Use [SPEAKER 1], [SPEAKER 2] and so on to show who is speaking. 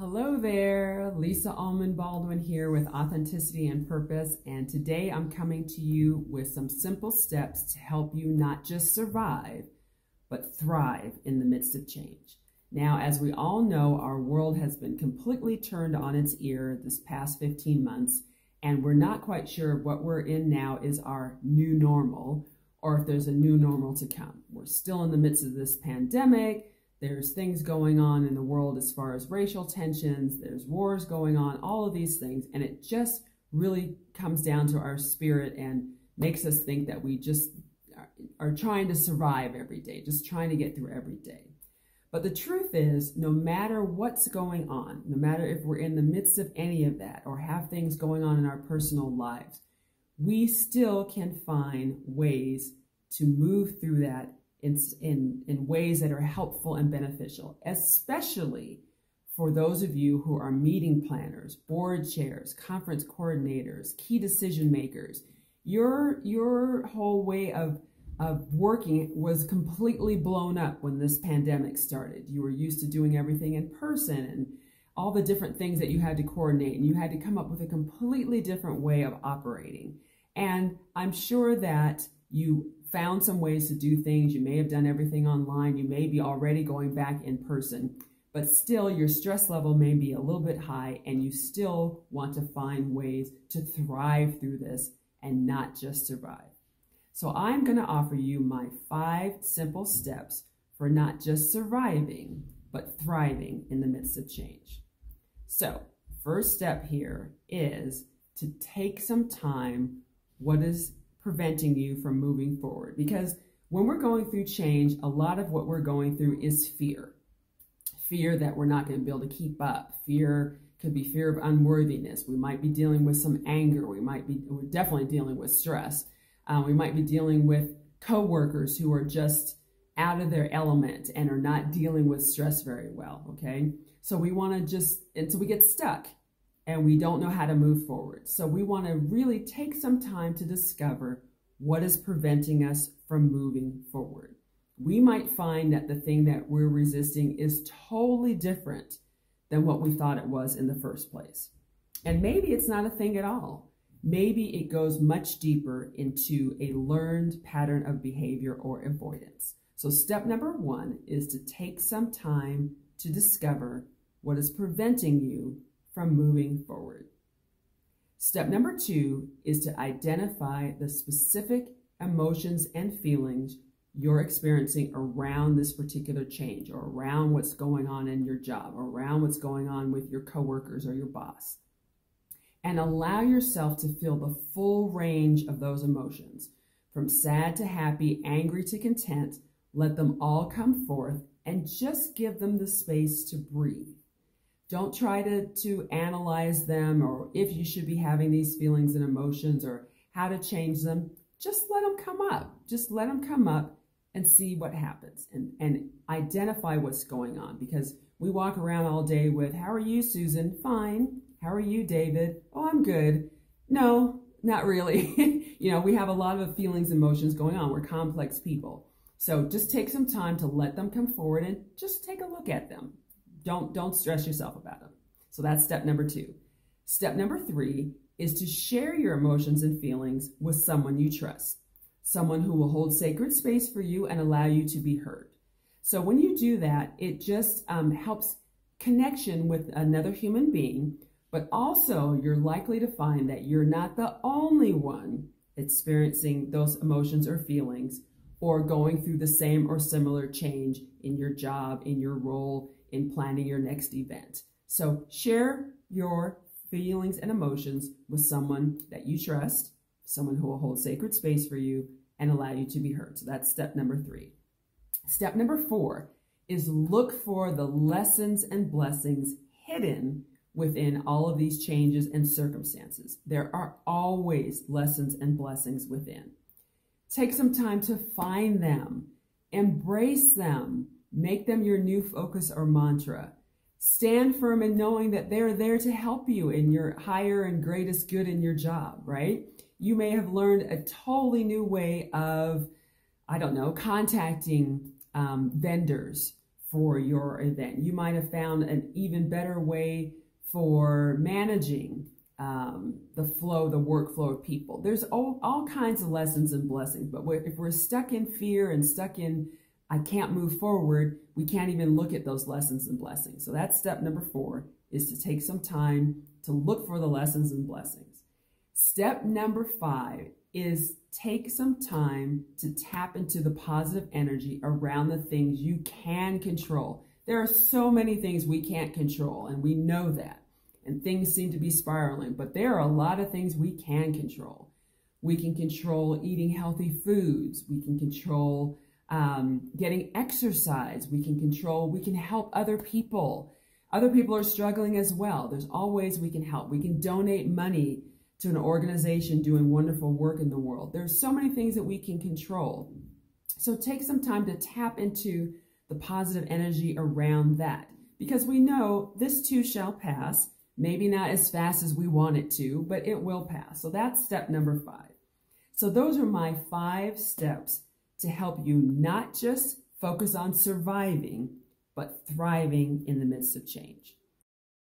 [SPEAKER 1] Hello there, Lysa Allman Baldwin here with Authenticity and Purpose, and today I'm coming to you with some simple steps to help you not just survive, but thrive in the midst of change. Now, as we all know, our world has been completely turned on its ear this past 15 months, and we're not quite sure what we're in now is our new normal or if there's a new normal to come. We're still in the midst of this pandemic there's things going on in the world as far as racial tensions, there's wars going on, all of these things. And it just really comes down to our spirit and makes us think that we just are trying to survive every day, just trying to get through every day. But the truth is, no matter what's going on, no matter if we're in the midst of any of that or have things going on in our personal lives, we still can find ways to move through that in, in, in ways that are helpful and beneficial, especially for those of you who are meeting planners, board chairs, conference coordinators, key decision makers. Your, your whole way of, of working was completely blown up when this pandemic started. You were used to doing everything in person and all the different things that you had to coordinate, and you had to come up with a completely different way of operating. And I'm sure that you found some ways to do things. You may have done everything online. You may be already going back in person, but still your stress level may be a little bit high and you still want to find ways to thrive through this and not just survive. So I'm going to offer you my five simple steps for not just surviving, but thriving in the midst of change. So first step here is to take some time. What is preventing you from moving forward. Because when we're going through change, a lot of what we're going through is fear. Fear that we're not going to be able to keep up. Fear could be fear of unworthiness. We might be dealing with some anger. We might be, we're definitely dealing with stress. Uh, we might be dealing with coworkers who are just out of their element and are not dealing with stress very well, okay? So we want to just, and so we get stuck and we don't know how to move forward. So we want to really take some time to discover what is preventing us from moving forward. We might find that the thing that we're resisting is totally different than what we thought it was in the first place. And maybe it's not a thing at all. Maybe it goes much deeper into a learned pattern of behavior or avoidance. So step number one is to take some time to discover what is preventing you from moving forward. Step number two is to identify the specific emotions and feelings you're experiencing around this particular change or around what's going on in your job or around what's going on with your coworkers or your boss. And allow yourself to feel the full range of those emotions from sad to happy, angry to content. Let them all come forth and just give them the space to breathe. Don't try to, to analyze them or if you should be having these feelings and emotions or how to change them. Just let them come up. Just let them come up and see what happens and, and identify what's going on because we walk around all day with, how are you, Susan? Fine. How are you, David? Oh, I'm good. No, not really. you know, we have a lot of feelings and emotions going on. We're complex people. So just take some time to let them come forward and just take a look at them. Don't, don't stress yourself about them. So that's step number two. Step number three is to share your emotions and feelings with someone you trust, someone who will hold sacred space for you and allow you to be heard. So when you do that, it just um, helps connection with another human being, but also you're likely to find that you're not the only one experiencing those emotions or feelings or going through the same or similar change in your job, in your role, in planning your next event. So share your feelings and emotions with someone that you trust, someone who will hold sacred space for you and allow you to be heard. So that's step number three. Step number four is look for the lessons and blessings hidden within all of these changes and circumstances. There are always lessons and blessings within. Take some time to find them, embrace them, Make them your new focus or mantra. Stand firm in knowing that they're there to help you in your higher and greatest good in your job, right? You may have learned a totally new way of, I don't know, contacting um, vendors for your event. You might have found an even better way for managing um, the flow, the workflow of people. There's all, all kinds of lessons and blessings, but if we're stuck in fear and stuck in, I can't move forward, we can't even look at those lessons and blessings. So that's step number four is to take some time to look for the lessons and blessings. Step number five is take some time to tap into the positive energy around the things you can control. There are so many things we can't control, and we know that. And things seem to be spiraling, but there are a lot of things we can control. We can control eating healthy foods. We can control um, getting exercise. We can control, we can help other people. Other people are struggling as well. There's always we can help. We can donate money to an organization doing wonderful work in the world. There's so many things that we can control. So take some time to tap into the positive energy around that because we know this too shall pass. Maybe not as fast as we want it to, but it will pass. So that's step number five. So those are my five steps to help you not just focus on surviving, but thriving in the midst of change.